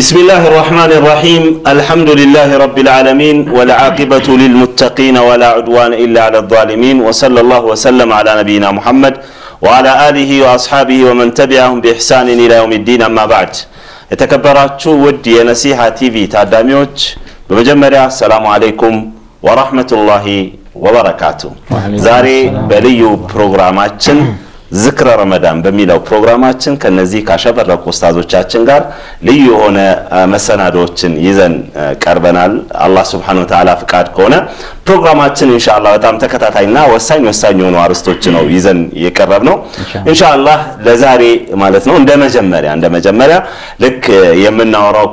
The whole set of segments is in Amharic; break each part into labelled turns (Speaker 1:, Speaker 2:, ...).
Speaker 1: بسم الله الرحمن الرحيم الحمد لله رب العالمين والعاقبة للمتقين ولا عدوان إلا على الظالمين وصلى الله وسلم على نبينا محمد وعلى آله وأصحابه ومن تبعهم بإحسان إلى يوم الدين أما بعد የተከበራችሁ ውድ የነሲሃ ቲቪ ታዳሚዎች በመጀመሪያ አሰላሙ አለይኩም ወራህመቱላሂ ወበረካቱ ዛሬ በልዩ ፕሮግራማችን ዝክረ ረመዳን በሚለው ፕሮግራማችን ከነዚህ ካሸበረቁ ኡስታዞቻችን ጋር ልዩ የሆነ መሰናዶዎችን ይዘን ቀርበናል። አላህ ስብሐነሁ ወተዓላ ፍቃድ ከሆነ ፕሮግራማችን ኢንሻአላህ በጣም ተከታታይና ወሳኝ ወሳኝ የሆኑ አርዕስቶች ነው ይዘን የቀረብ ነው። ኢንሻአላህ ለዛሬ ማለት ነው እንደ መጀመሪያ እንደ መጀመሪያ ልክ የምናወራው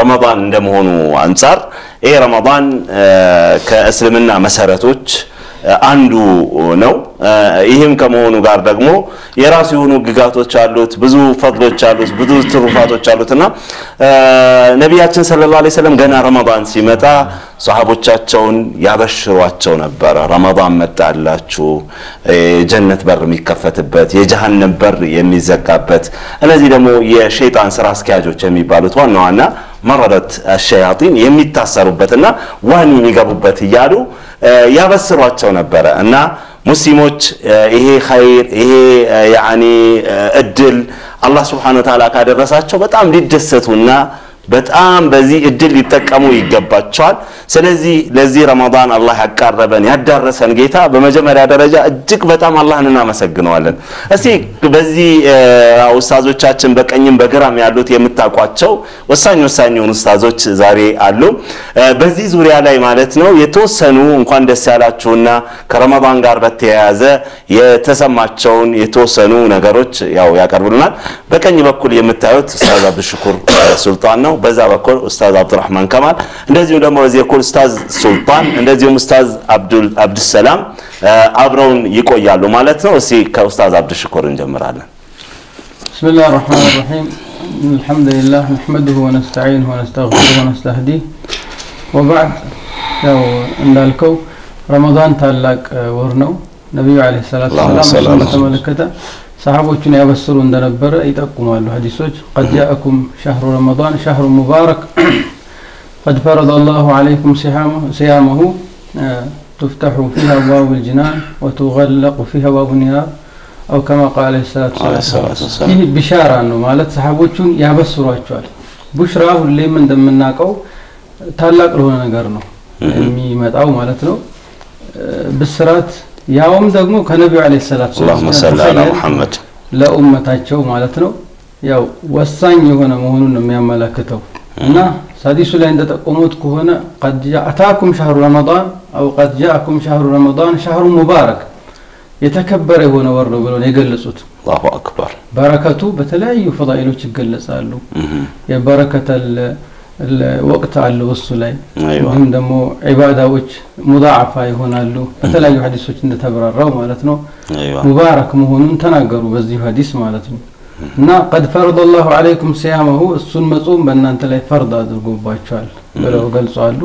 Speaker 1: ረመዳን እንደመሆኑ አንጻር ይሄ ረመዳን ከእስልምና መሰረቶች አንዱ ነው። ይህም ከመሆኑ ጋር ደግሞ የራሱ የሆኑ ህግጋቶች አሉት፣ ብዙ ፈድሎች አሉት፣ ብዙ ትሩፋቶች አሉት እና ነቢያችን صلى الله عليه وسلم ገና ረመዳን ሲመጣ ሰሃቦቻቸውን ያበሽሯቸው ነበረ። ረመዳን መጣላችሁ፣ የጀነት በር የሚከፈትበት፣ የጀሃነም በር የሚዘጋበት፣ እነዚህ ደግሞ የሸይጣን ስራ አስኪያጆች የሚባሉት ዋና ዋና مردة الشياطين የሚታሰሩበትና ዋን የሚገቡበት እያሉ ያበስሯቸው ነበረ። እና ሙስሊሞች ይሄ ኸይር ይሄ ያኒ እድል አላህ ስብሓነ ወተዓላ ካደረሳቸው በጣም ሊደሰቱና በጣም በዚህ እድል ሊጠቀሙ ይገባቸዋል። ስለዚህ ለዚህ ረመዳን አላህ ያቃረበን ያዳረሰን ጌታ በመጀመሪያ ደረጃ እጅግ በጣም አላህን እናመሰግነዋለን። እስቲ በዚህ ኡስታዞቻችን በቀኝም በግራም ያሉት የምታውቋቸው ወሳኝ ወሳኝ የሆኑ ኡስታዞች ዛሬ አሉ። በዚህ ዙሪያ ላይ ማለት ነው የተወሰኑ እንኳን ደስ ያላችሁና ከረመዳን ጋር በተያያዘ የተሰማቸውን የተወሰኑ ነገሮች ያው ያቀርቡልናል። በቀኝ በኩል የምታዩት ኡስታዝ አብዱሽኩር ሱልጣን ነው። በዛ በኩል ኡስታዝ አብዱራህማን ከማል እንደዚሁም ደግሞ በዚህ በኩል ኡስታዝ ሱልጣን እንደዚሁም ኡስታዝ አብዱል አብዱሰላም አብረውን ይቆያሉ ማለት ነው። እስቲ ከኡስታዝ አብዱሽኩር እንጀምራለን።
Speaker 2: بسم الله الرحمن الرحيم الحمد لله نحمده ونستعينه ونستغفره ونستهديه وبعد ያው እንዳልከው ረመዳን ታላቅ ወር ነው። ነቢዩ ዓለይሂ ሰላቱ ወሰላም በተመለከተ ሰሃቦቹን ያበስሩ እንደነበረ ይጠቁማሉ ሀዲሶች ቀድ ጃአኩም ሸህሩ ረመዳን ሸህሩ ሙባረክ ቀድ ፈረደ አላሁ ዓለይኩም ሲያመሁ تفتح فيها أبواب الجنان وتغلق فيها أبواب النار أو كما قال عليه الصلاة والسلام ይህ ቢሻራ ነው ማለት ሰሃቦቹን ያበስሯቸዋል። ቡሽራ ሁሌም እንደምናውቀው ታላቅ ለሆነ ነገር ነው የሚመጣው ማለት ነው። ብስራት ያውም ደግሞ ከነቢዩ ዓለይሂ ሰላቱ
Speaker 1: ወሰላም
Speaker 2: ለኡመታቸው ማለት ነው። ያው ወሳኝ የሆነ መሆኑን ነው የሚያመላክተው እና ሀዲሱ ላይ እንደጠቆሙት ከሆነ ቀድ አታኩም ሻህሩ ረመዳን አው ቀድ ጃአኩም ሻህሩ ረመዳን ሻህሩ ሙባረክ የተከበረ የሆነ ወር ነው ብለው ነው የገለጹት።
Speaker 1: አላሁ አክበር።
Speaker 2: በረከቱ በተለያዩ ፈዳኢሎች ይገለጻሉ። የበረከተል ወቅት አለው እሱ ላይ እንዲሁም ደግሞ ዒባዳዎች ሙዳዓፋ ይሆናሉ። በተለያዩ ሀዲሶች እንደተብራራው ማለት ነው። ሙባረክ መሆኑን ተናገሩ በዚሁ ሀዲስ ማለት ነው። እና ቀድ ፈረደ አላሁ ዓለይኩም ሲያመሁ እሱን መጾም በእናንተ ላይ ፈርድ አድርጎባቸዋል ብለው ገልጸዋሉ።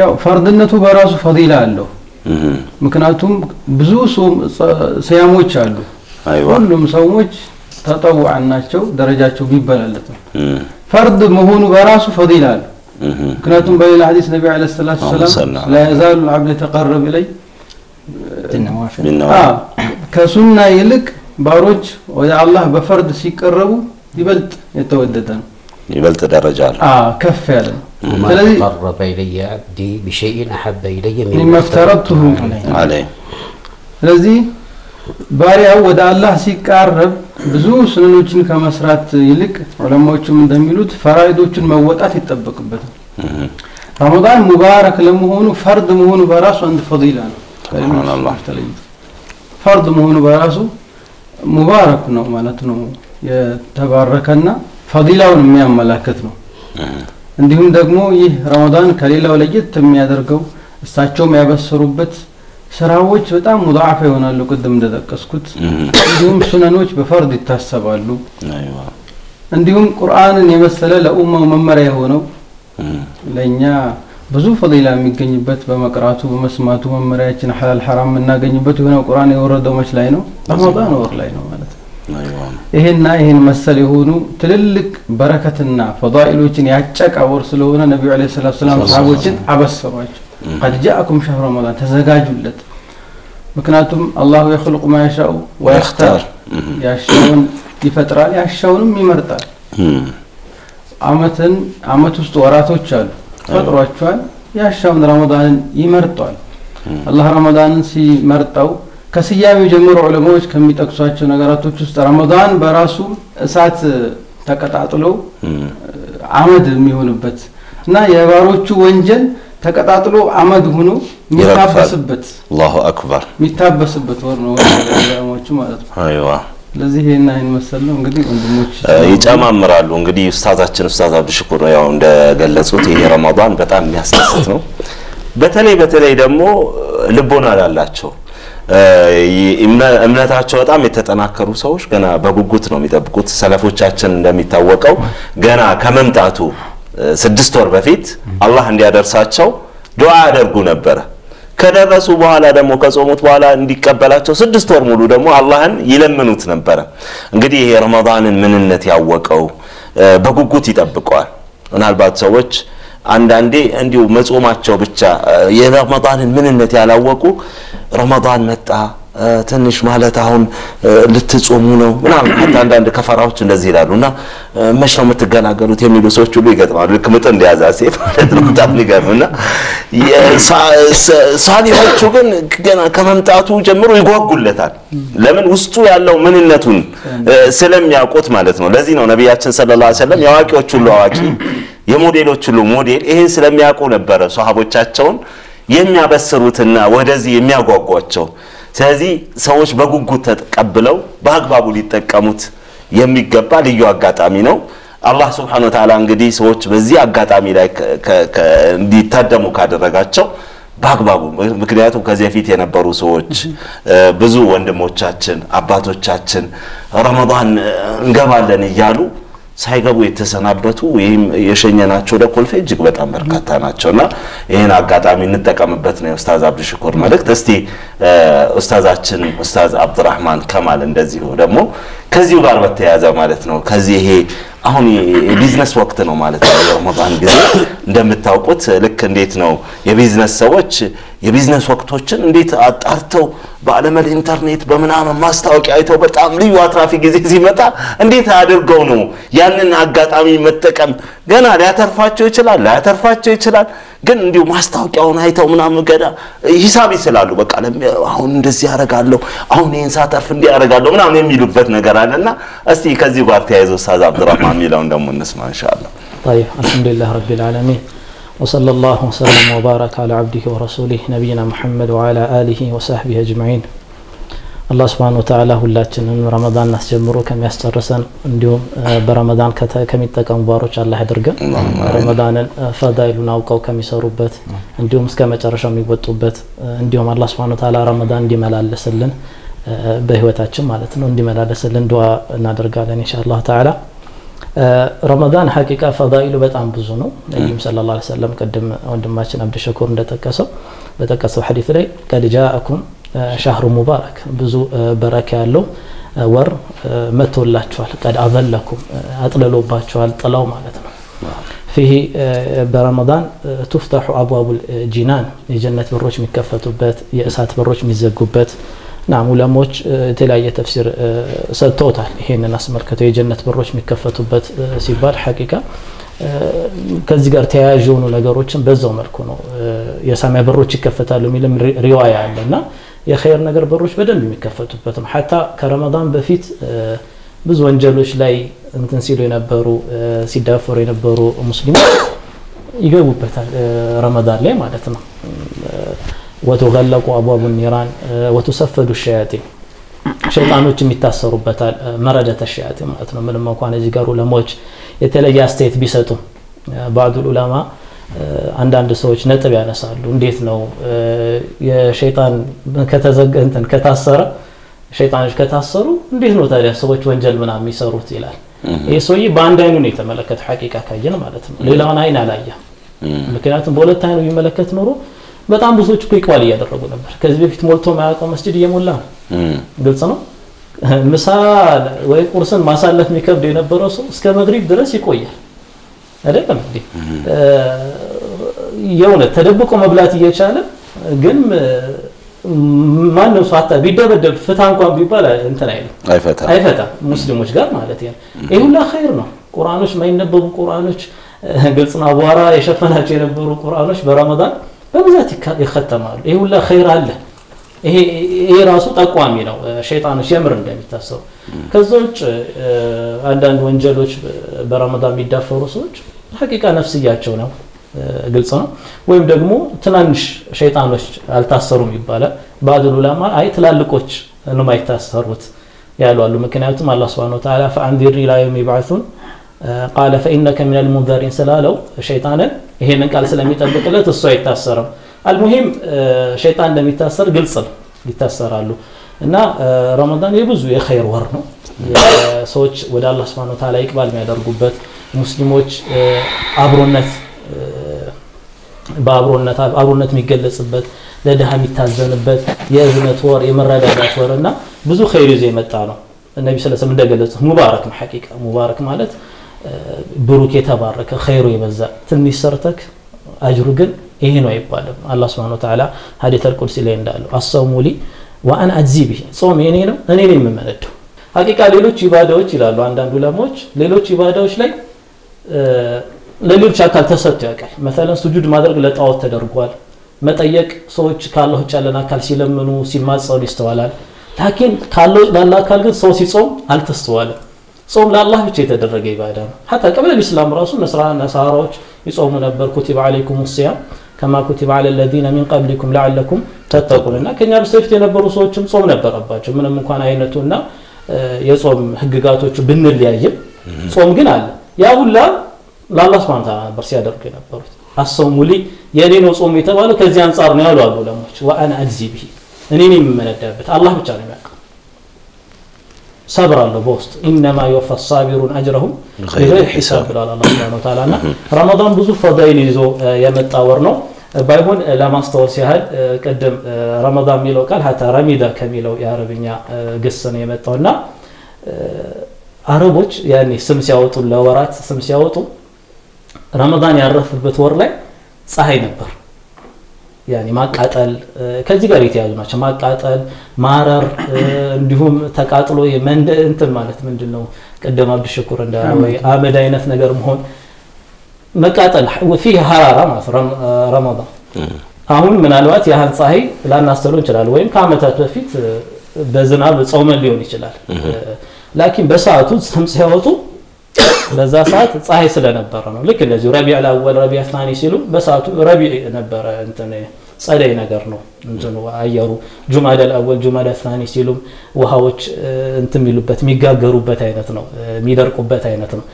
Speaker 2: ያው ፈርድነቱ በራሱ ፈዲላ አለው። ምክንያቱም ብዙ ስያሞች አሉ። ሁሉም ሰዎች ተጠውዓን ናቸው፣ ደረጃቸው ቢበላለጥም فرد مهون براس فضيلة كناتم بين الحديث النبي عليه الصلاة والسلام لا يزال العبد يتقرب إلي بالنوافل آه. كسنة يلك باروج ويا الله بفرد سيقربوا
Speaker 1: يبلت يتوددان يبلت
Speaker 2: درجة آه كف
Speaker 3: يعني.
Speaker 2: ما
Speaker 3: تقرب إلي عبدي بشيء أحب إلي مما
Speaker 2: افترضته
Speaker 1: عليه.
Speaker 2: عليه. ባሪያው ወደ አላህ ሲቃረብ ብዙ ስንኖችን ከመስራት ይልቅ ዑለማዎቹም እንደሚሉት ፈራኢዶቹን መወጣት ይጠበቅበታል። ረመዳን ሙባረክ ለመሆኑ ፈርድ መሆኑ በራሱ አንድ ፈዲላ ነው። ፈርድ መሆኑ በራሱ ሙባረክ ነው ማለት ነው። የተባረከና ፈዲላውን የሚያመላክት ነው። እንዲሁም ደግሞ ይህ ረመዳን ከሌላው ለየት የሚያደርገው እሳቸውም ያበሰሩበት ስራዎች በጣም ሙዳዓፋ ይሆናሉ። ቅድም እንደጠቀስኩት እንዲሁም ሱነኖች በፈርድ ይታሰባሉ። እንዲሁም ቁርአንን የመሰለ ለኡማው መመሪያ የሆነው ለእኛ ብዙ ፈዲላ የሚገኝበት በመቅራቱ በመስማቱ መመሪያችን ሐላል ሐራም የምናገኝበት የሆነው ቁርአን የወረደው መች ላይ ነው? ረመዳን ወር ላይ ነው ማለት ነው። ይሄና ይህን መሰል የሆኑ ትልልቅ በረከትና ፈዳኢሎችን ያጨቀ ወር ስለሆነ ነቢዩ ዓለይሂ ሰላቱ ሰላም ሰሃቦችን አበሰሯቸው። ቀድ ጃአኩም ሸህሩ ረመዳን ተዘጋጁለት። ምክንያቱም አላሁ የኽልቁ ማ የሻኡ ያሻውን ይፈጥራል፣ ያሻውንም ይመርጣል። አመትን አመት ውስጥ ወራቶች አሉ ፈጥሯቸዋል። ያሻውን ረመዳንን ይመርጧል። አላህ ረመዳንን ሲመርጠው ከስያሜው ጀምሮ ዑለማዎች ከሚጠቅሷቸው ነገራቶች ውስጥ ረመዳን በራሱ እሳት ተቀጣጥሎ አመድ የሚሆንበት እና የባሮቹ ወንጀል ተቀጣጥሎ አመድ ሆኖ የሚታበስበት
Speaker 1: አላሁ አክበር
Speaker 2: የሚታበስበት ወር ነው ዑለማዎቹ ማለት ነው።
Speaker 1: አይዋ
Speaker 2: ስለዚህ ይሄን አይን መሰል ነው እንግዲህ ወንድሞች
Speaker 1: ይጨማምራሉ። እንግዲህ ኡስታዛችን ኡስታዝ አብዱሽኩር ያው እንደገለጹት ይሄ ረመዳን በጣም የሚያስደስት ነው። በተለይ በተለይ ደግሞ ልቦና ላላቸው እምነታቸው በጣም የተጠናከሩ ሰዎች ገና በጉጉት ነው የሚጠብቁት። ሰለፎቻችን እንደሚታወቀው ገና ከመምጣቱ ስድስት ወር በፊት አላህ እንዲያደርሳቸው ዱዓ ያደርጉ ነበረ። ከደረሱ በኋላ ደግሞ ከጾሙት በኋላ እንዲቀበላቸው ስድስት ወር ሙሉ ደግሞ አላህን ይለምኑት ነበረ። እንግዲህ ይሄ ረመዳንን ምንነት ያወቀው በጉጉት ይጠብቀዋል። ምናልባት ሰዎች አንዳንዴ እንዲሁ መጾማቸው ብቻ የረመዳንን ምንነት ያላወቁ ረመዳን መጣ ትንሽ ማለት አሁን ልትጾሙ ነው ምናምን አንዳንድ ከፈራዎች እንደዚህ ይላሉ እና መች ነው የምትገላገሉት የሚሉ ሰዎች ሁሉ ይገጥማሉ። ልክ ምጥ እንደያዛ ሴት ማለት ነው። በጣም የሚገርም እና ሳሊሆቹ ግን ገና ከመምጣቱ ጀምሮ ይጓጉለታል። ለምን ውስጡ ያለው ምንነቱን ስለሚያውቁት ማለት ነው። ለዚህ ነው ነቢያችን ሰለላሁ ዐለይሂ ወሰለም የአዋቂዎች ሁሉ አዋቂ የሞዴሎች ሁሉ ሞዴል ይህን ስለሚያውቁ ነበረ ሰሃቦቻቸውን የሚያበስሩትና ወደዚህ የሚያጓጓቸው። ስለዚህ ሰዎች በጉጉት ተቀብለው በአግባቡ ሊጠቀሙት የሚገባ ልዩ አጋጣሚ ነው። አላህ ስብሐነሁ ወተዓላ እንግዲህ ሰዎች በዚህ አጋጣሚ ላይ እንዲታደሙ ካደረጋቸው በአግባቡ ምክንያቱም ከዚህ በፊት የነበሩ ሰዎች ብዙ ወንድሞቻችን አባቶቻችን ረመዳን እንገባለን እያሉ ሳይገቡ የተሰናበቱ ወይም የሸኘናቸው ወደ እጅግ በጣም በርካታ ናቸው እና ይህን አጋጣሚ እንጠቀምበት ነው የኡስታዝ አብዱሽኩር መልእክት። እስቲ ኡስታዛችን ኡስታዝ አብዱራህማን ከማል እንደዚሁ ደግሞ ከዚሁ ጋር በተያያዘ ማለት ነው ከዚህ ይሄ አሁን የቢዝነስ ወቅት ነው ማለት ነው። የረመዳን ጊዜ እንደምታውቁት ልክ እንዴት ነው የቢዝነስ ሰዎች የቢዝነስ ወቅቶችን እንዴት አጣርተው በዓለመል ኢንተርኔት በምናምን ማስታወቂያ አይተው በጣም ልዩ አትራፊ ጊዜ ሲመጣ እንዴት አድርገው ነው ያንን አጋጣሚ መጠቀም ገና ሊያተርፋቸው ይችላል ላያተርፋቸው ይችላል። ግን እንዲሁ ማስታወቂያውን አይተው ምናምን ገና ሂሳብ ይስላሉ። በቃ አሁን እንደዚህ ያደርጋለሁ፣ አሁን ይህን ሳተርፍ እንዲህ ያደርጋለሁ ምናምን የሚሉበት ነገር አለና እስቲ ከዚህ ጋር ተያይዞ ኡስታዝ አብዱራህማን የሚለውን ደግሞ እንስማ ኢንሻአላህ።
Speaker 4: طيب الحمد لله رب العالمين وصلى الله وسلم وبارك على عبده ورسوله نبينا محمد وعلى آله وصحبه أجمعين አላህ ስብሐነ ወተዓላ ሁላችንም ረመዳን አስጀምሮ ከሚያስጨርሰን እንዲሁም በረመዳን ከሚጠቀሙ ባሮች አላህ ያድርገን። ረመዳንን ፈዳይሉን አውቀው ከሚሰሩበት እንዲሁም እስከ መጨረሻው የሚወጡበት እንዲሁም አላህ ስብሐነ ወተዓላ ረመዳን እንዲመላለስልን በህይወታችን ማለት ነው እንዲመላለስልን ዱዓ እናደርጋለን ኢንሻአላህ ተዓላ። ረመዳን ሐቂቃ ፈዳኢሉ በጣም ብዙ ነው። ነቢዩም ሰለላሁ ዐለይሂ ወሰለም ቅድም ወንድማችን አብዱሸኩር እንደጠቀሰው በጠቀሰው ሐዲስ ላይ ቀድ ጃአኩም ሻህሩ ሙባረክ ብዙ በረካ ያለው ወር መጥቶላችኋል። ቀድ አዘለኩም አጥልሎባችኋል ጥላው ማለት ነው። ፊህ በረመዳን ቱፍተሑ አብዋቡል ጂናን የጀነት በሮች የሚከፈቱበት የእሳት በሮች የሚዘጉበት ናም ዑለሞች የተለያየ ተፍሲር ሰጥተውታል። ይሄንን አስመልክተው የጀነት በሮች የሚከፈቱበት ሲባል ሐቂቃ ከዚህ ጋር ተያያዥ የሆኑ ነገሮችን በዛው መልኩ ነው የሰማይ በሮች ይከፈታሉ የሚልም ሪዋያ አለ እና የኸይር ነገር በሮች በደንብ የሚከፈቱበት ነው። ሐታ ከረመዳን በፊት ብዙ ወንጀሎች ላይ እንትን ሲሉ የነበሩ ሲዳፈሩ የነበሩ ሙስሊሞች ይገቡበታል ረመዳን ላይ ማለት ነው። ወቱገለቁ አብዋቡ ኒራን ወቱሰፈዱ ሸያጢን ሸይጣኖችም ይታሰሩበታል። መረደተ ሸያጢን ማለት ነው። ምንም እንኳን እዚህ ጋር ዑለሞች የተለየ አስተያየት ቢሰጡም ባዕዱል ዑለማ አንዳንድ ሰዎች ነጥብ ያነሳሉ። እንዴት ነው የሸይጣን እንትን ከታሰረ ሸይጣኖች ከታሰሩ እንዴት ነው ታዲያ ሰዎች ወንጀል ምናምን የሚሰሩት ይላል። ይህ ሰውዬ በአንድ አይኑ ነው የተመለከተ ሐቂቃ ካየን ማለት ነው። ሌላውን አይን አላየም። ምክንያቱም በሁለት አይኑ ቢመለከት ኖሮ በጣም ብዙዎች እኮ ይቅባል እያደረጉ ነበር። ከዚህ በፊት ሞልቶ ማያውቀው መስጂድ እየሞላ ነው። ግልጽ ነው። ምሳ ወይ ቁርስን ማሳለፍ የሚከብድ የነበረው ሰው እስከ መግሪብ ድረስ ይቆያል አይደለም እንዴ? የእውነት ተደብቆ መብላት እየቻለ ግን ማንም ሰው ቢደበደብ ፍታ እንኳን ቢባል እንትን አይልም።
Speaker 1: አይፈታም።
Speaker 4: አይፈታም ሙስሊሞች ጋር ማለት ነው። ይህ ሁላ ኸይር ነው። ቁርአኖች የማይነበቡ ቁርአኖች ግልጽ ነው። አቧራ የሸፈናቸው የነበሩ ቁርአኖች በረመዳን በብዛት ይኸተማሉ። ይህ ሁላ ኸይር አለ ይሄ ራሱ ጠቋሚ ነው። ሸይጣኖች የምር እንደሚታሰቡ ከዛ ውጭ አንዳንድ ወንጀሎች በረመዳን የሚዳፈሩ ሰዎች ሀቂቃ ነፍስያቸው ነው። ግልጽ ነው። ወይም ደግሞ ትናንሽ ሸይጣኖች አልታሰሩም ይባላል። ባዕዱል ዑለማ አይ ትላልቆች ነው የማይታሰሩት ያሉ አሉ። ምክንያቱም አላህ Wa Ta'ala ፈአንዚር ኢላ የውም ቃለ ፈኢነከ ሚነል ሙንዘሪን ስላለው ሸይጣንን ይሄንን ቃል ስለሚጠብቅለት እሱ አይታሰርም አልሙሂም ሸይጣን እንደሚታሰር ግልጽ ነው ይታሰራሉ እና እ፣ ረመዳን የብዙ የኸይር ወር ነው። ሰዎች ወደ አላህ Subhanahu Wa Ta'ala ይቅባል የሚያደርጉበት ሙስሊሞች እ፣ አብሮነት እ፣ በአብሮነት አብሮነት የሚገለጽበት ለድሃ የሚታዘንበት የእዝነት ወር የመረዳዳት ወር እና ብዙ ኸይር ይዞ የመጣ ነው። ነቢ ስለ ስም እንደገለጹት ሙባረክ ነው። ሐቂቃ ሙባረክ ማለት እ፣ ብሩክ የተባረከ ኸይሩ የበዛ። ትንሽ ሰርተክ አጅሩ ግን ይሄ ነው አይባልም። Subhanahu Wa Ta'ala ሐዲስ አልቁድሲ ላይ እንዳለው አሰውሙ ሊ ወአና አጅዚ ጾም የኔ ነው እኔ ነኝ የምመነደው። ሐቂቃ ሌሎች ኢባዳዎች ይላሉ አንዳንድ ዑለሞች ሌሎች ኢባዳዎች ላይ ለሌሎች አካል ተሰጥቶ ያውቃል። መሰለን ሱጁድ ማድረግ ለጣዖት ተደርጓል። መጠየቅ ሰዎች ውጭ ያለን አካል ሲለምኑ ሲማጸኑ ይስተዋላል። ላኪን ካለው ላለ አካል ግን ሰው ሲጾም አልተስተዋልም ጾም ለአላህ ብቻ የተደረገ ኢባዳ ነው። ሐታ ቀብለ ልእስላም ራሱ ነስራ ነሳራዎች ይጾሙ ነበር። ኩቲበ አለይኩም ሲያም ከማ ኩቲበ አለ ለዚነ ሚን ቀብሊኩም ለዓለኩም ተተቁን እና ከኛ በፊት የነበሩ ሰዎችም ጾም ነበረባቸው። ምንም እንኳን አይነቱና እ፣ የጾም ህግጋቶቹ ብንለያይም ጾም ግን አለ። ያ ሁላ ለአላህ ስብሐ ወተዓላ ነበር ሲያደርጉ የነበሩት። አሰውሙ ሊ የእኔ ነው ጾም የተባለው ከዚህ አንጻር ነው ያሉ አሉ ዑለሞች ወአና አጅዚ ቢሂ እኔ ነኝ የምመነዳበት። አላህ ብቻ ነው የሚያውቀው ሰብር አለው በውስጡ ኢነማ ዩወፋ ሳቢሩን አጅረሁም ቢገይር ሒሳብ ብሏል አላህ ሱብሓነሁ ወተዓላ። እና ረመዳን ብዙ ፈዳይል ይዞ የመጣ ወር ነው። ባይሆን ለማስታወስ ያህል ቅድም እ፣ ረመዳን የሚለው ቃል ሀታ ረሚዳ ከሚለው የአረብኛ ግስ ነው የመጣው። እና አረቦች ያኔ ስም ሲያወጡ ለወራት ስም ሲያወጡ ረመዳን ያረፈበት ወር ላይ ፀሐይ ነበር ማቃጠል ከዚህ ጋር የተያዙ ናቸው። ማቃጠል ማረር እንዲሁም ተቃጥሎ የመንደ እንትን ማለት ምንድን ነው ቅድም አብዱሽኩር እንዳለው ወይ አመድ። አይነት ነገር መሆን መቃጠል ፊህ ሀራራ ማለት ረመዳን። አሁን ምናልባት ያህል ፀሐይ ላናስተውለው እንችላለን ወይም ከአመታት በፊት በዝናብ ጾመን ሊሆን ይችላል። ላኪን በሰዓቱ ስም ሲያወጡ በዛ ሰዓት ፀሐይ ስለነበረ ነው። ልክ እንደዚሁ ረቢዕ ላወል ረቢዕ ታኒ ሲሉ በሰዓቱ ረቢዕ ነበረ እንትን ጸደይ ነገር ነው እንትኑ አየሩ። ጁማዳ አወል ጁማዳ ታኒ ሲሉም ውሃዎች እንትን የሚሉበት የሚጋገሩበት አይነት ነው የሚደርቁበት አይነት ነው።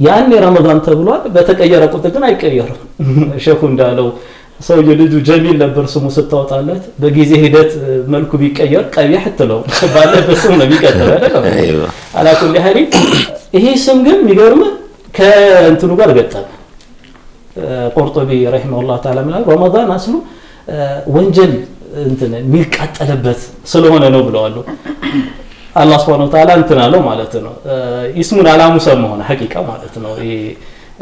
Speaker 4: ያን ረመዳን ተብሏል። በተቀየረ ቁጥር ግን አይቀየርም። ሼኹ እንዳለው ሰውየ ልጁ ጀሚል ነበር ስሙ ስታወጣለት። በጊዜ ሂደት እ፣ መልኩ ቢቀየር ቀቢሕ ትለው ባለበት ስም ነው የሚቀጥለው። አይደለም
Speaker 1: አይዋ።
Speaker 4: አላኩል ያህል ይሄ ስም ግን የሚገርም ከእንትኑ ጋር ገጠመ። ቁርጡቢ ረሂመሁላህ ተዓላ ምናል ረመዳን አስሉ እ፣ ወንጀል እንትን የሚቃጠልበት ስለሆነ ነው ብለዋሉ። አላህ ስብሐነ ወተዓላ እንትን አለው ማለት ነው። እ፣ اسم على مسمى ሆነ ሐቂቃ ማለት ነው። ይሄ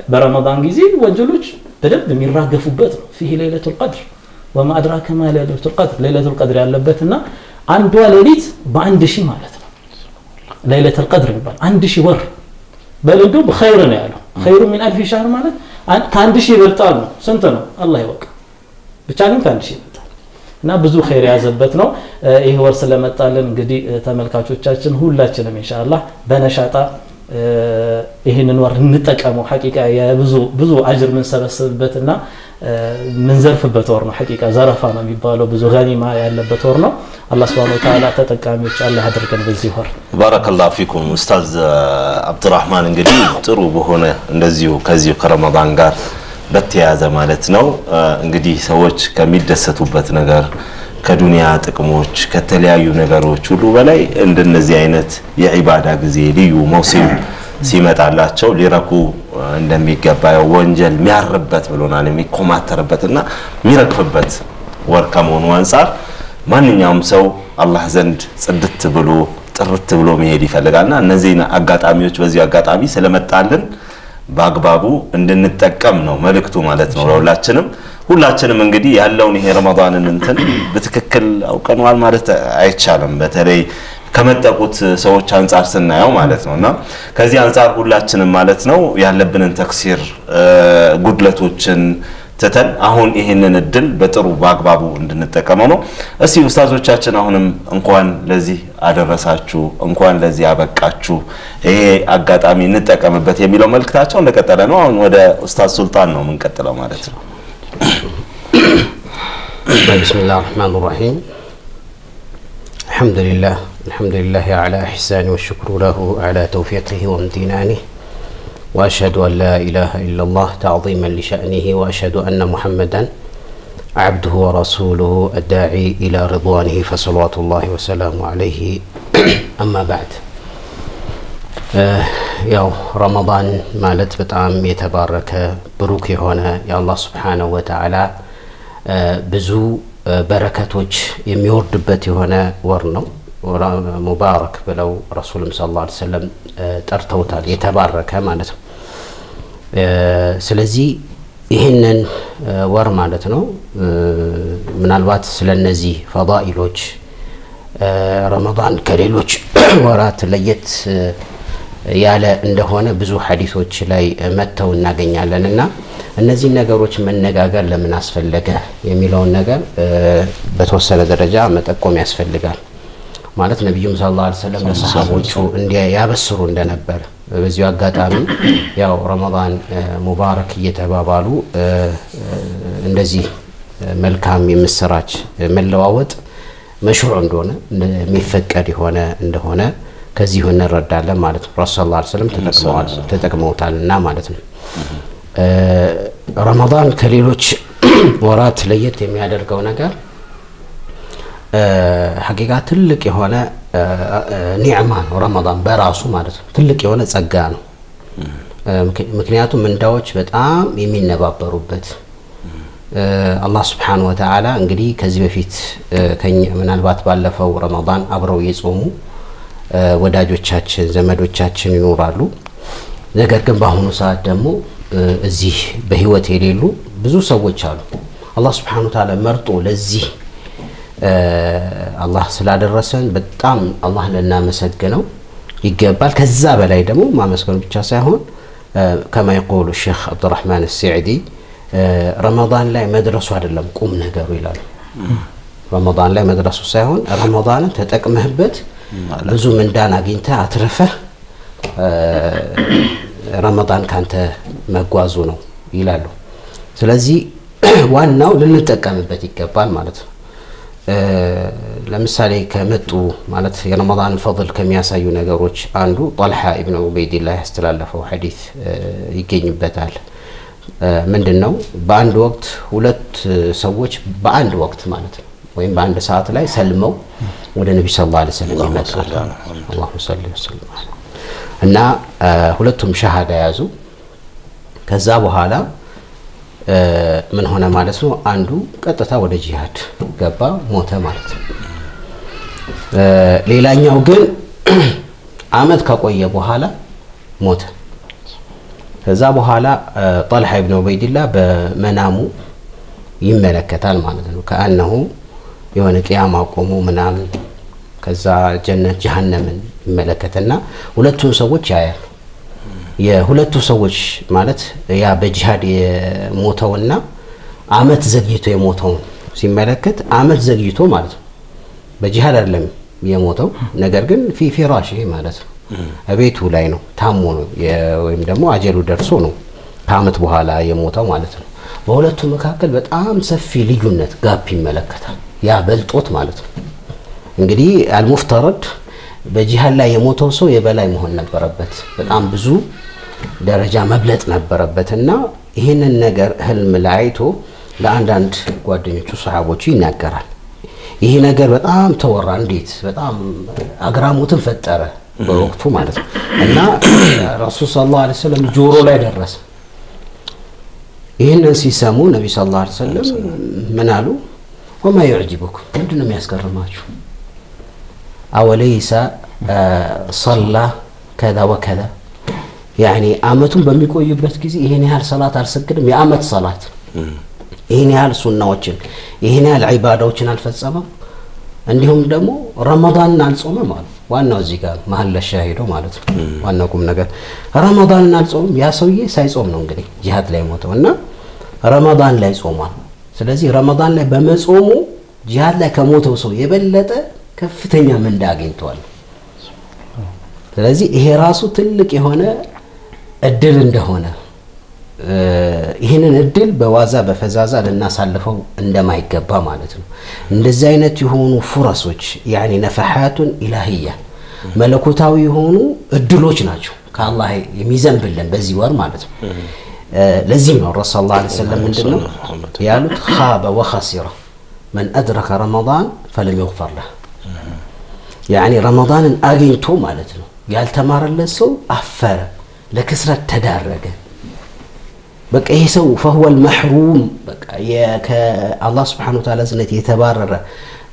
Speaker 4: በረመዳን ጊዜ ወንጀሎች በደንብ የሚራገፉበት ነው فيه ليلة القدر وما أدراك ما ليلة القدر ليلة القدر ያለበትና አንዷ ሌሊት በአንድ ሺህ ማለት ነው ليلة القدر የሚባል አንድ ሺህ ወር በል እንደውም ኸይር ነው ያለው خير من ألف شهر ማለት አን- ከአንድ ሺህ ይበልጣል ነው ስንት ነው አላህ ይወቅ ብቻ ግን ከአንድ ሺህ ይበልጣል እና ብዙ ኸይር የያዘበት ነው። እ፣ ይህ ወር ስለመጣልን እንግዲህ እ፣ ተመልካቾቻችን ሁላችንም ኢንሻአላህ በነሻጣ እ፣ ይህንን ወር እንጠቀመው። ሐቂቃ የብዙ ብዙ አጅር የምንሰበስብበት እና እ፣ የምንዘርፍበት ወር ነው። ሐቂቃ ዘረፋ ነው የሚባለው። ብዙ ገኒማ ያለበት ወር ነው። አላህ Subhanahu Wa Ta'ala ተጠቃሚዎች አላህ ያደርገን በዚህ ወር።
Speaker 1: ባረከላሁ ፊኩም። ኡስታዝ አብዱራህማን እንግዲህ ጥሩ በሆነ እንደዚሁ ከዚሁ ከረመዳን ጋር በተያያዘ ማለት ነው። እ፣ እንግዲህ ሰዎች ከሚደሰቱበት ነገር ከዱንያ ጥቅሞች ከተለያዩ ነገሮች ሁሉ በላይ እንደነዚህ አይነት የዒባዳ ጊዜ ልዩ መውሲም ሲመጣላቸው ሊረኩ እ፣ እንደሚገባ ያው ወንጀል የሚያርበት ብሎናል የሚኮማተርበትና የሚረግፍበት ወር ከመሆኑ አንጻር ማንኛውም ሰው አላህ ዘንድ ጽድት ብሎ ጥርት ብሎ መሄድ ይፈልጋልና እነዚህን አጋጣሚዎች በዚህ አጋጣሚ ስለመጣልን በአግባቡ እንድንጠቀም ነው መልእክቱ ማለት ነው ለሁላችንም። ሁላችንም እንግዲህ ያለውን ይሄ ረመዳንን እንትን በትክክል አውቀነዋል ማለት አይቻልም። በተለይ ከመጠቁት ሰዎች አንጻር ስናየው ማለት ነው እና ከዚህ አንጻር ሁላችንም ማለት ነው ያለብንን ተክሲር ጉድለቶችን ትተን አሁን ይህንን እድል በጥሩ በአግባቡ እንድንጠቀመው ነው። እስቲ ኡስታዞቻችን አሁንም እንኳን ለዚህ አደረሳችሁ፣ እንኳን ለዚህ አበቃችሁ፣ ይሄ አጋጣሚ እንጠቀምበት የሚለው መልእክታቸው እንደቀጠለ ነው። አሁን ወደ ኡስታዝ ሱልጣን ነው የምንቀጥለው ማለት ነው።
Speaker 3: بسم الله الرحمن الرحيم الحمد لله الحمد لله على إحسانه والشكر له على توفيقه وامتنانه وأشهد أن لا إله إلا الله تعظيما لشأنه وأشهد أن محمدا عبده ورسوله الداعي إلى رضوانه فصلوات الله وسلامه عليه أما بعد ያው ረመዳን ማለት በጣም የተባረከ ብሩክ የሆነ የአላህ ስብሓነሁ ወተዓላ ብዙ በረከቶች የሚወርድበት የሆነ ወር ነው። ሙባረክ ብለው ረሱልም ሰለላሁ ዐለይሂ ወሰለም ጠርተውታል። የተባረከ ማለት ነው። ስለዚህ ይህንን ወር ማለት ነው ምናልባት ስለ እነዚህ ፈዳኢሎች ረመዳን ከሌሎች ወራት ለየት ያለ እንደሆነ ብዙ ሐዲሶች ላይ መጥተው እናገኛለን እና እነዚህን ነገሮች መነጋገር ለምን አስፈለገ የሚለውን ነገር በተወሰነ ደረጃ መጠቆም ያስፈልጋል። ማለት ነቢዩም ሰለላሁ ዐለይሂ ወሰለም ለሰሃቦቹ ያበስሩ እንደነበር በዚሁ አጋጣሚ ያው ረመዳን ሙባረክ እየተባባሉ እንደዚህ መልካም የምስራች መለዋወጥ መሽሩዕ እንደሆነ የሚፈቀድ የሆነ እንደሆነ ከዚሁ እንረዳለን ማለት ነው። ረሱ ሰለላሁ ዐለይሂ ወሰለም ተጠቅመውታልና ማለት ነው። ረመዳን ከሌሎች ወራት ለየት የሚያደርገው ነገር ሀቂቃ ትልቅ የሆነ ኒዕማ ነው። ረመዳን በራሱ ማለት ነው ትልቅ የሆነ ጸጋ ነው። ምክንያቱም ምንዳዎች በጣም የሚነባበሩበት አላህ ስብሓነ ወተዓላ እንግዲህ ከዚህ በፊት ምናልባት ባለፈው ረመዳን አብረው የጾሙ ወዳጆቻችን ዘመዶቻችን ይኖራሉ። ነገር ግን በአሁኑ ሰዓት ደግሞ እዚህ በህይወት የሌሉ ብዙ ሰዎች አሉ። አላህ ስብሓነ ወተዓላ መርጦ ለዚህ አላህ ስላደረሰን በጣም አላህ ልናመሰግነው ይገባል። ከዛ በላይ ደግሞ ማመስገኑ ብቻ ሳይሆን ከማ የቆሉ ሼክ አብዱራህማን አስዕዲ ረመዳን ላይ መድረሱ አይደለም ቁም ነገሩ ይላሉ። ረመዳን ላይ መድረሱ ሳይሆን ረመዳንን ተጠቅመህበት ብዙ ምንዳን አግኝተህ አትርፈህ ረመዳን ካንተ መጓዙ ነው ይላሉ። ስለዚህ ዋናው ልንጠቀምበት ይገባል ማለት ነው። ለምሳሌ ከመጡ ማለት የረመዳን ፈضል ከሚያሳዩ ነገሮች አንዱ ጠልሓ ኢብን ዑበይድላህ ያስተላለፈው ሐዲስ ይገኝበታል። ምንድን ነው? በአንድ ወቅት ሁለት ሰዎች በአንድ ወቅት ማለት ነው ወይም በአንድ ሰዓት ላይ ሰልመው ወደ ነቢ ሰለላሁ ዐለይሂ ወሰለም ይመጣሉ። እና ሁለቱም ሸሃዳ ያዙ። ከዛ በኋላ ምን ሆነ ማለት ነው? አንዱ ቀጥታ ወደ ጂሃድ ገባ፣ ሞተ ማለት ነው። ሌላኛው ግን አመት ከቆየ በኋላ ሞተ። ከዛ በኋላ ጠልሓ ኢብን ዑበይድላህ በመናሙ ይመለከታል ማለት ነው። ከአነሁ የሆነ ቅያማ ቆሞ ምናምን ከዛ ጀነት ጀሃነምን ይመለከትና ሁለቱን ሰዎች ያያል። የሁለቱ ሰዎች ማለት ያ በጂሃድ የሞተውና አመት ዘግይቶ የሞተውን ሲመለከት አመት ዘግይቶ ማለት ነው። በጂሃድ አይደለም የሞተው ነገር ግን في فراش ማለት ነው ቤቱ ላይ ነው ታሞ ነው ወይም ደግሞ አጀሉ ደርሶ ነው ከአመት በኋላ የሞተው ማለት ነው። በሁለቱ መካከል በጣም ሰፊ ልዩነት gap ይመለከታል። ያ በልጦት ማለት ነው። እንግዲህ አልሙፍተረድ በጂሃድ ላይ የሞተው ሰው የበላይ መሆን ነበረበት። በጣም ብዙ ደረጃ መብለጥ ነበረበት እና ይህንን ነገር ህልም ላይ አይቶ ለአንዳንድ ጓደኞቹ ሰሃቦቹ ይናገራል። ይህ ነገር በጣም ተወራ። እንዴት በጣም አግራሞትን ፈጠረ በወቅቱ ማለት ነው እና ረሱል ሰለላሁ ዐለይሂ ወሰለም ጆሮ ላይ ደረሰ። ይህንን ሲሰሙ ነቢ ሰለላሁ ዐለይሂ ወሰለም ምን አሉ? ወማ ዩዕጅቡኩም? ምንድን ነው የሚያስገርማችሁ? አወለይሰ ሰላ ከዛ ወከዛ። ያኔ አመቱን በሚቆይበት ጊዜ ይህን ያህል ሰላት አልሰግድም። የአመት ሰላት። ይህን ያህል ሱናዎችን ይህን ያህል ዒባዳዎችን አልፈጸመም። እንዲሁም ደግሞ ረመዳንን አልጾመም አሉ። ዋናው እዚህ ጋር መሀል ለሻሂደው ማለት ነው። ዋናው ቁም ነገር። ረመዳንን አልጾምም። ያ ሰውዬ ሳይጾም ነው እንግዲህ ጂሃድ ላይ ሞተው እና ረመዳን ላይ ጾሟል ስለዚህ ረመዳን ላይ በመጾሙ ጂሃድ ላይ ከሞተው ሰው የበለጠ ከፍተኛ ምንዳ አግኝተዋል። ስለዚህ ይሄ ራሱ ትልቅ የሆነ እድል እንደሆነ ይህንን እድል በዋዛ በፈዛዛ ልናሳልፈው እንደማይገባ ማለት ነው። እንደዚህ አይነት የሆኑ ፉረሶች ያኒ ነፈሓቱን ኢላህያ መለኮታዊ የሆኑ እድሎች ናቸው ከአላህ የሚዘንብልን በዚህ ወር ማለት ነው ለዚህም ነው ረሱ ላ ሰለም ምንድን ነው ያሉት ካበ ወኸሲረ መን አድረከ ረመዳን ፈለም ይغፈር ለህ ያኒ ረመዳንን አግኝቶ ማለት ነው ያልተማረለት ሰው አፈረ ለክስረት ተዳረገ በቃ ይሄ ሰው ፈህወል መሕሩም በቃ ከአላህ ስብሓን ወተዓላ ዝነት የተባረረ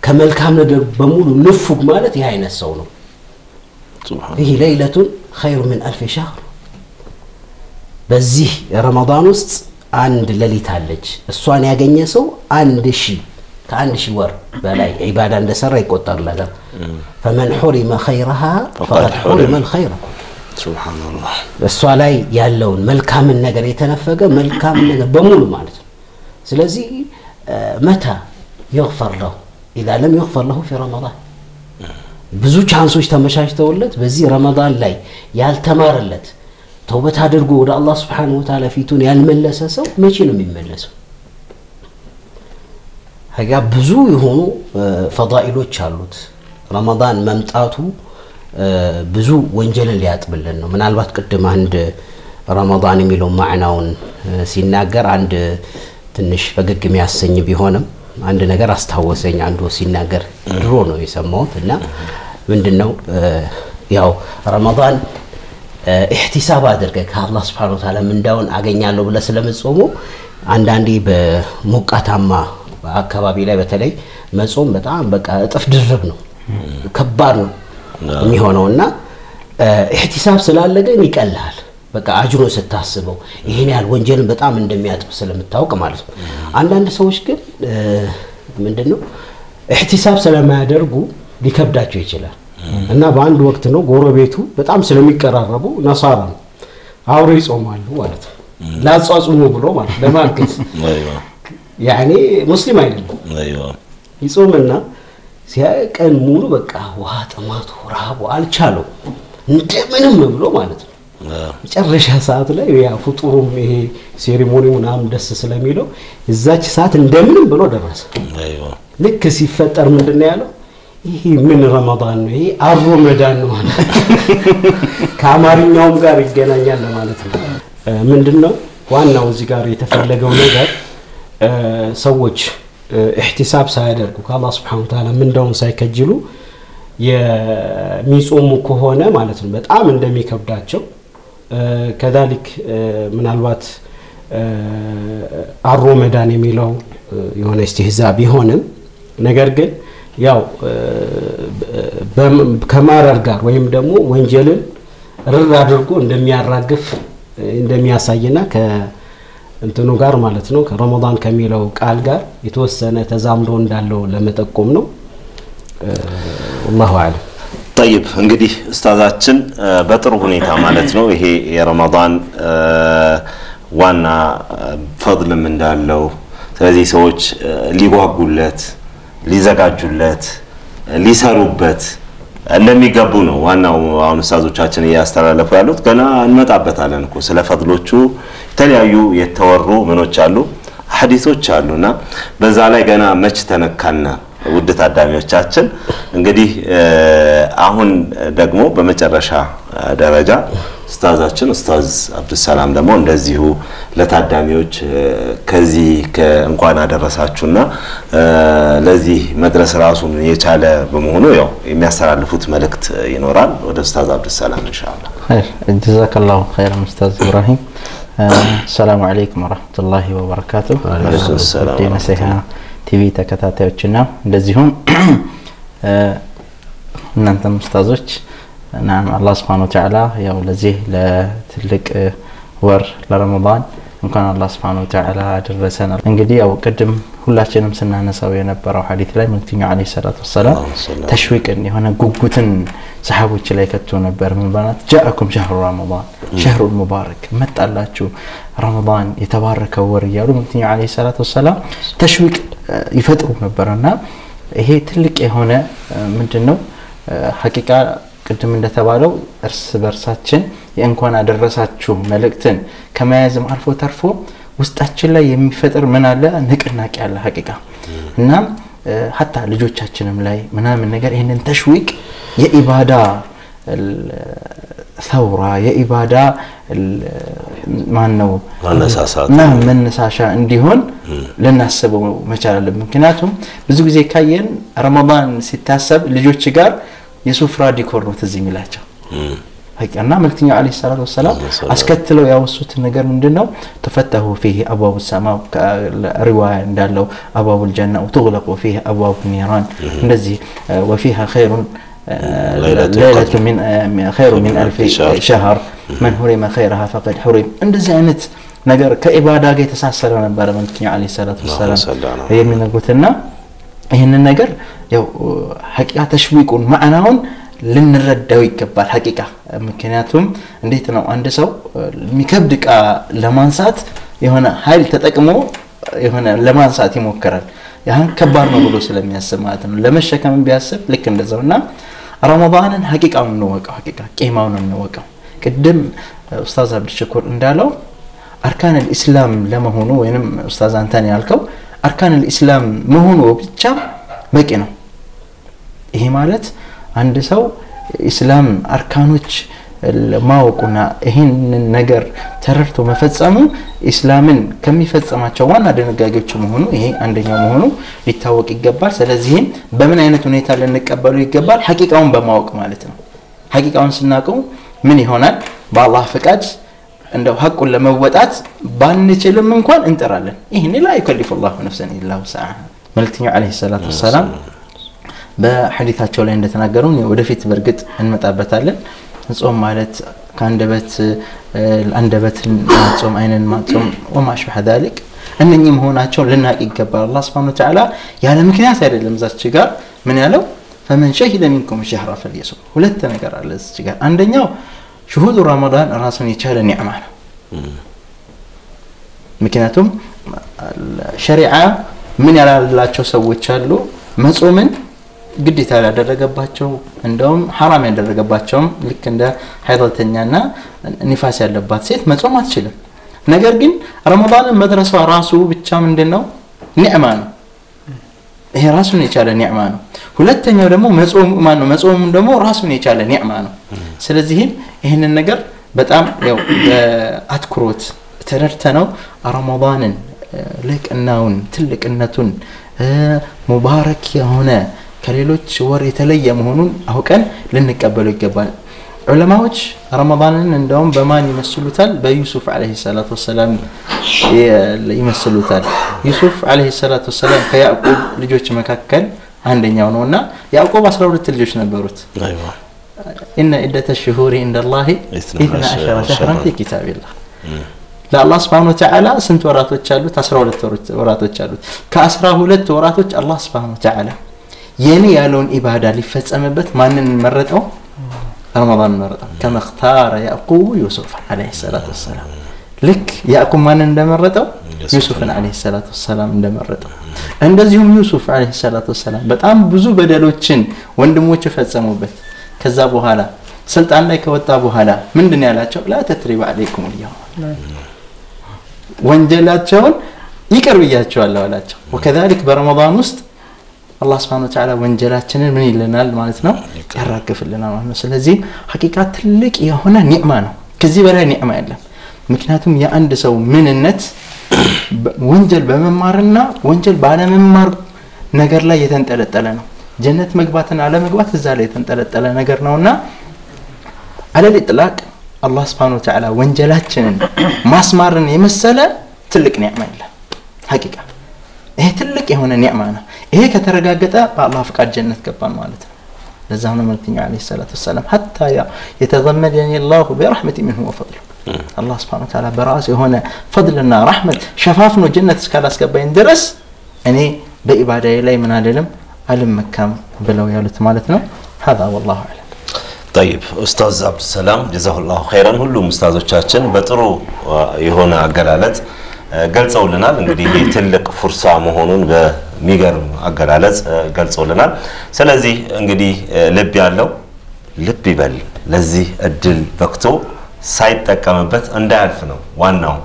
Speaker 3: ከመልካም ነገር በሙሉ ንፉግ ማለት ይህ አይነት ሰው ነው ይህ ለይለቱን ኸይሩ ምን አልፍ ሻህር በዚህ ረመዳን ውስጥ አንድ ሌሊት አለች። እሷን ያገኘ ሰው አንድ ሺ ከአንድ ሺህ ወር በላይ ዒባዳ እንደሰራ ይቆጠርለታል ፈመን ሑሪመ ኸይረሃ ፈቀድ ሑሪመ ልኸይረ እሷ ላይ ያለውን መልካምን ነገር የተነፈገ መልካምን ነገር በሙሉ ማለት ነው። ስለዚህ መታ ይغፈር ለሁ ኢዛ ለም ይغፈር ለሁ ፊ ረመዳን። ብዙ ቻንሶች ተመቻችተውለት በዚህ ረመዳን ላይ ያልተማረለት ተውበት አድርጎ ወደ አላህ ስብሓንሁ ወተዓላ ፊቱን ያልመለሰ ሰው መቼ ነው የሚመለሰው? ሀጋ ብዙ የሆኑ ፈዳኢሎች አሉት። ረመዳን መምጣቱ ብዙ ወንጀልን ሊያጥብልን ነው። ምናልባት ቅድም አንድ ረመዳን የሚለው ማዕናውን ሲናገር አንድ ትንሽ ፈገግ የሚያሰኝ ቢሆንም አንድ ነገር አስታወሰኝ። አንዱ ሲናገር ድሮ ነው የሰማሁት እና ምንድን ነው ያው ረመዳን ኢሕቲሳብ አድርገ ከአላህ ስብሓን ወተዓላ ምንዳውን አገኛለሁ ብለ ስለምጾሙ አንዳንዴ በሞቃታማ አካባቢ ላይ በተለይ መጾም በጣም በቃ እጥፍ ድርብ ነው። ከባድ ነው የሚሆነው እና ኢሕቲሳብ ስላለ ግን ይቀልሃል። በቃ አጅሮ ስታስበው ይህን ያህል ወንጀልን በጣም እንደሚያጥብ ስለምታውቅ ማለት ነው። አንዳንድ ሰዎች ግን ምንድን ነው ኢሕቲሳብ ስለማያደርጉ ሊከብዳቸው ይችላል እና በአንድ ወቅት ነው ጎረቤቱ በጣም ስለሚቀራረቡ ነሳራ ነው። አብረው ይጾማሉ ማለት ነው። ላጿጹሙ ብሎ ማለት ለማገዝ ያኔ ሙስሊም አይደለም። ይጾምና ቀን ሙሉ በቃ ውሃ ጥማቱ ረሃቡ አልቻለው። እንደምንም ብሎ ማለት ነው። መጨረሻ ሰዓት ላይ ያ ፍጡሩም ይሄ ሴሪሞኒ ምናምን ደስ ስለሚለው እዛች ሰዓት እንደምንም ብሎ ደረሰ። ልክ ሲፈጠር ምንድን ነው ያለው ይሄ ምን ረመዳን ነው? ይሄ አሮ መዳን ነው ማለት ከአማርኛውም ጋር ይገናኛል ለማለት ነው። ምንድን ነው ዋናው እዚህ ጋር የተፈለገው ነገር ሰዎች እሕቲሳብ ሳያደርጉ ከአላህ ስብሓን ተዓላ ምንዳውን ሳይከጅሉ የሚጾሙ ከሆነ ማለት ነው በጣም እንደሚከብዳቸው ከዛሊክ ምናልባት አሮ መዳን የሚለው የሆነ እስትህዛ ቢሆንም ነገር ግን ያው ከማረር ጋር ወይም ደግሞ ወንጀልን ርር አድርጎ እንደሚያራግፍ እንደሚያሳይና እንትኑ ጋር ማለት ነው ከረመዳን ከሚለው ቃል ጋር የተወሰነ ተዛምዶ እንዳለው ለመጠቆም ነው። ወላሁ አለም
Speaker 1: ጠይብ እንግዲህ ኡስታዛችን በጥሩ ሁኔታ ማለት ነው ይሄ የረመዳን ዋና ፈضልም እንዳለው ስለዚህ ሰዎች ሊጓጉለት ሊዘጋጁለት ሊሰሩበት እንደሚገቡ ነው ዋናው አሁን ኡስታዞቻችን እያስተላለፉ ያሉት። ገና እንመጣበታለን እኮ ስለ ፈድሎቹ የተለያዩ የተወሩ ምኖች አሉ ሀዲሶች አሉ እና በዛ ላይ ገና መች ተነካና ውድ ታዳሚዎቻችን እንግዲህ አሁን ደግሞ በመጨረሻ ደረጃ ስታዛችን ስታዝ አብዱሰላም ደግሞ እንደዚሁ ለታዳሚዎች ከዚህ እንኳን አደረሳችሁና ለዚህ መድረስ ራሱን የቻለ በመሆኑ ያው የሚያስተላልፉት መልእክት ይኖራል ወደ ኡስታዝ አብዱሰላም ኢንሻአላህ።
Speaker 4: خير جزاك الله خير ኡስታዝ ኢብራሂም። السلام عليكم ورحمة الله وبركاته። ነሲሃ ቲቪ ተከታታዮችና እንደዚሁም
Speaker 5: እናንተም ኡስታዞች ናም አላህ ስብሓን ወተዓላ ያው ለዚህ ለትልቅ ወር ለረመዳን እንኳን አላህ ስብሓን ወተዓላ አደረሰን እንግዲህ ያው ቅድም ሁላችንም ስናነሳው የነበረው ሐዲት ላይ መልክተኛው ዓለይሂ ሰላቱ ወሰላም ተሽዊቅን የሆነ ጉጉትን ሰሓቦች ላይ ከቶ ነበር። ምን በናት ጃአኩም ሸህሩ ረመዳን ሸህሩ ሙባረክ መጣላችሁ ረመዳን የተባረከው ወር እያሉ መልክተኛው ዓለይሂ ሰላቱ ወሰላም ተሽዊቅ ይፈጥሩ ነበር እና ይሄ ትልቅ የሆነ ምንድን ነው ሀቂቃ ቅድም እንደተባለው እርስ በርሳችን የእንኳን አደረሳችሁ መልእክትን ከመያዝም አልፎ ተርፎ ውስጣችን ላይ የሚፈጥር ምን አለ? ንቅናቄ አለ ሀቂቃ እናም ሀታ ልጆቻችንም ላይ ምናምን ነገር ይህንን ተሽዊቅ የኢባዳ ተውራ የኢባዳ ማን ነው። መነሳሻ እንዲሆን ልናስበው መቻል አለብን። ምክንያቱም ብዙ ጊዜ ካየን ረመዳን ሲታሰብ ልጆች ጋር የሱፍራ ዲኮር ነው ትዝ የሚላቸው። እና መልክተኛው ዓለይሂ ሰላቱ ወሰላም አስከትለው ያወሱት ነገር ምንድን ነው ተፈተሁ ፊህ አብዋቡ ሰማ ሪዋያ እንዳለው አብዋቡ ልጀና ወትغለቁ ፊህ አብዋቡ ኒራን እንደዚህ ወፊሃ ኸይሩን ሌለቱ ኸይሩ ሚን አልፊ ሸህር መን ሁሪመ ኸይረሃ ፈቀድ ሁሪም እንደዚህ አይነት ነገር ከኢባዳ ጋር የተሳሰረ ነበረ መልክተኛው ዓለይሂ ሰላቱ ወሰላም የሚነግሩትና ይህንን ነገር ያው ሐቂቃ ተሽዊቁን ማዕናውን ልንረዳው ይገባል ሐቂቃ ምክንያቱም እንዴት ነው? አንድ ሰው የሚከብድ እቃ ለማንሳት የሆነ ኃይል ተጠቅሞ የሆነ ለማንሳት ይሞክራል። ያህን ከባድ ነው ብሎ ስለሚያስብ ማለት ነው። ለመሸከም ቢያስብ ልክ እንደዛው እና ረመዳንን ሐቂቃውን እንወቀው ሐቂቃ ቄማውን እንወቀው ቅድም ኡስታዝ አብድሽኩር እንዳለው አርካን ልእስላም ለመሆኑ ወይም ኡስታዝ አንተን ያልከው አርካን ልእስላም መሆኑ ብቻ በቂ ነው። ይሄ ማለት አንድ ሰው ኢስላም አርካኖች ማወቁና ይህንን ነገር ተረድቶ መፈጸሙ ኢስላምን ከሚፈጸማቸው ዋና ድንጋጌዎች መሆኑ ይሄ አንደኛው መሆኑ ሊታወቅ ይገባል። ስለዚህም በምን አይነት ሁኔታ ልንቀበሉ ይገባል? ሐቂቃውን በማወቅ ማለት ነው። ሐቂቃውን ስናውቀው ምን ይሆናል? በአላህ ፍቃድ እንደው ሀቁን ለመወጣት ባንችልም እንኳን እንጥራለን። ይህን ላ ዩከሊፉ ላሁ ነፍሰን ኢላ ውስዐሃ መልክተኛው ዓለይሂ ሰላቱ ወሰላም በሐዲታቸው ላይ እንደተናገሩ ወደፊት በእርግጥ እንመጣበታለን። ጾም ማለት ከአንደበት አንደበትን ማጾም አይንን ማጾም ወማሽባህ ዛሊክ እነኚህ መሆናቸውን ልናቅ ይገባል። አላህ ስብሓን ወተዓላ ያለ ምክንያት አይደለም እዛች ጋር ምን ያለው? ፈመን ሸሂደ ሚንኩም ሸህራ ፈልየሱም። ሁለት ነገር አለ እዚች ጋር። አንደኛው ሽሁዱ ረመዳን ራሱን የቻለ ኒዕማ ነው። ምክንያቱም ሸሪዓ ምን ያላላቸው ሰዎች አሉ? መጾምን ግዴታ ያላደረገባቸው እንደውም ሐራም ያደረገባቸውም ልክ እንደ ሀይረተኛና ኒፋስ ያለባት ሴት መጾም አትችልም። ነገር ግን ረመዳንን መድረሷ ራሱ ብቻ ምንድን ነው ኒዕማ ነው ይሄ ራሱን የቻለ ኒዕማ ነው። ሁለተኛው ደግሞ መጾም ማን ነው መጾሙም ደግሞ ራሱን የቻለ ኒዕማ ነው። ስለዚህም ይህንን ነገር በጣም ያው በአትኩሮት ተረድተ ነው ረመዳንን ልቅናውን ትልቅነቱን ሙባረክ የሆነ ከሌሎች ወር የተለየ መሆኑን አውቀን ልንቀበሉ ይገባል ዑለማዎች ረመዳንን እንደውም በማን ይመስሉታል? በዩሱፍ አለህ ሰላት ወሰላም ይመስሉታል። ዩሱፍ አለህ ሰላት ወሰላም ከያዕቁብ ልጆች መካከል አንደኛው ነው እና ያዕቆብ 12 ልጆች ነበሩት። ኢነ ዒደተ ሽሁሪ እንደ ላህ ኢትና አሸረ ሸህረን ፊ ኪታቢላህ። ለአላህ ስብሓን ወተዓላ ስንት ወራቶች አሉት? 12 ወራቶች አሉት። ከአስራ ሁለት ወራቶች አላህ ስብሓን ወተዓላ የኔ ያለውን ኢባዳ ሊፈጸምበት ማንን መረጠው ረመዳን መረጠው ከመ እክታረ ያዕቁቡ ዩሱፍ አለህ ሰላት ወሰላም ልክ ያዕቁብ ማንን እንደመረጠው ዩሱፍን አለህ ሰላት ወሰላም እንደመረጠው እንደዚሁም ዩሱፍ አለህ ሰላት ወሰላም በጣም ብዙ በደሎችን ወንድሞች ፈጸሙበት። ከዛ በኋላ ስልጣን ላይ ከወጣ በኋላ ምንድን ያላቸው? ላ ተትሪባ አለይኩም ልያው ወንጀላቸውን ይቅር ብያቸዋለሁ አላቸው። ወከዛሊክ በረመዳን ውስጥ አላህ ስብሓን ወተዓላ ወንጀላችንን ምን ይልናል ማለት ነው? ያራግፍልናል ማለት ነው። ስለዚህ ሀቂቃ ትልቅ የሆነ ኒዕማ ነው። ከዚህ በላይ ኒዕማ የለም። ምክንያቱም የአንድ ሰው ምንነት ወንጀል በመማርና ወንጀል ባለመማር ነገር ላይ የተንጠለጠለ ነው። ጀነት መግባትና አለመግባት እዛ ላይ የተንጠለጠለ ነገር ነውና አለል ኢጥላቅ አላህ ስብሓን ወተዓላ ወንጀላችንን ማስማርን የመሰለ ትልቅ ኒዕማ የለም። ሀቂቃ إيه تلك هنا نعمة أنا إيه كترجع قتا بالله فك الجنة كبان مالتنا لزمنا من عليه الصلاة والسلام حتى يتضمن يعني الله برحمة منه وفضله الله سبحانه وتعالى براسي هنا فضلنا رحمة شفافنا جنة سكالاس كبين درس يعني بإبادة إلي من علم علم مكام بلو يالت مالتنا هذا والله أعلم
Speaker 1: طيب أستاذ عبد السلام جزاه الله خيرا هلو مستاذ تشاتشن بترو يهونا قلالت ገልጸውልናል። እንግዲህ ይህ ትልቅ ፉርሳ መሆኑን በሚገርም አገላለጽ ገልጸውልናል። ስለዚህ እንግዲህ ልብ ያለው ልብ ይበል። ለዚህ እድል በክቶ ሳይጠቀምበት እንዳያልፍ ነው ዋናው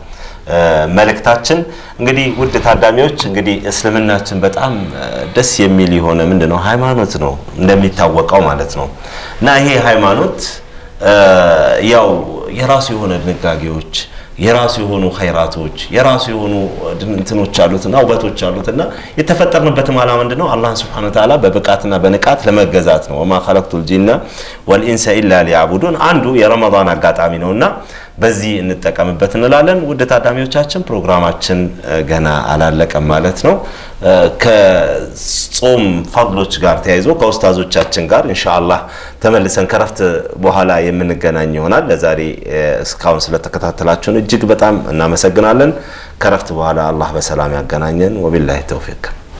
Speaker 1: መልእክታችን። እንግዲህ ውድ ታዳሚዎች እንግዲህ እስልምናችን በጣም ደስ የሚል የሆነ ምንድን ነው ሃይማኖት ነው እንደሚታወቀው ማለት ነው እና ይሄ ሃይማኖት ያው የራሱ የሆነ ድንጋጌዎች የራሱ የሆኑ ኸይራቶች የራሱ የሆኑ እንትኖች አሉትና ውበቶች አሉትና የተፈጠርንበትም ዓላማ ምንድን ነው? አላህን ስብሐነሁ ወተዓላ በብቃትና በንቃት ለመገዛት ነው። ወማ ኸለቅቱል ጂነ ወልኢንሰ ኢላ ሊያቡዱን አንዱ የረመዳን አጋጣሚ ነውና በዚህ እንጠቀምበት እንላለን። ውድ ታዳሚዎቻችን ፕሮግራማችን ገና አላለቀም ማለት ነው። ከጾም ፈድሎች ጋር ተያይዞ ከኡስታዞቻችን ጋር ኢንሻአላህ ተመልሰን ከረፍት በኋላ የምንገናኝ ይሆናል። ለዛሬ እስካሁን ስለተከታተላችሁን እጅግ በጣም እናመሰግናለን። ከረፍት በኋላ አላህ በሰላም ያገናኘን። ወቢላሂ ተውፊቅ